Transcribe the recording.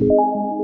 you